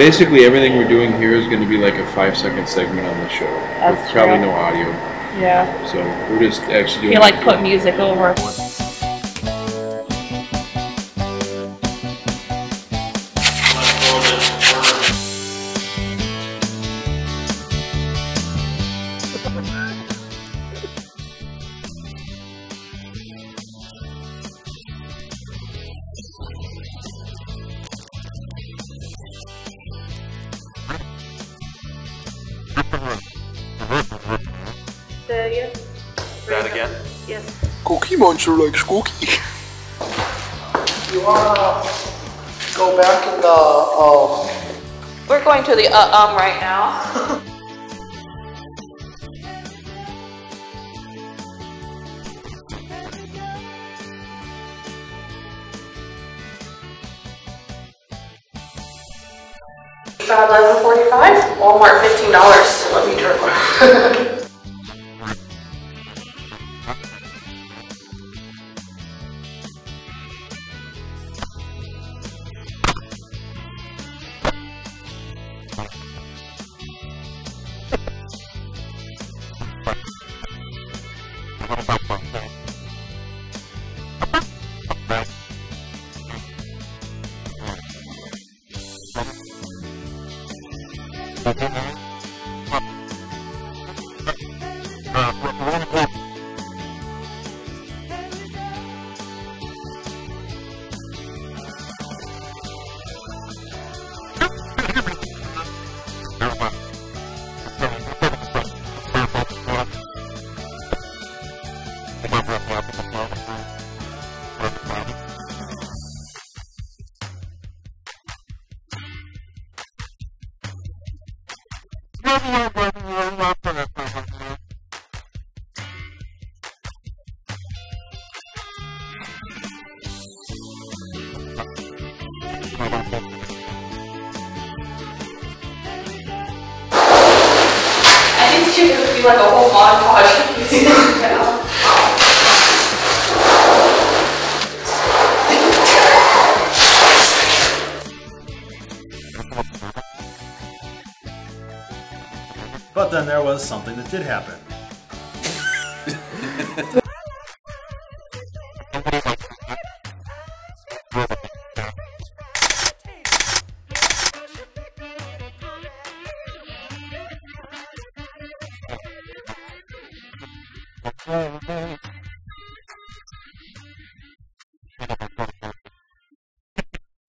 Basically, everything we're doing here is going to be like a five second segment on the show. That's with probably no audio. Yeah. So we're just actually doing You like put music over. That again? Yes. Cookie Monster likes cookie. You wanna go back in the um We're going to the uh um right now. About eleven forty-five, Walmart fifteen dollars, let me turn. I like a whole montage. But then there was something that did happen.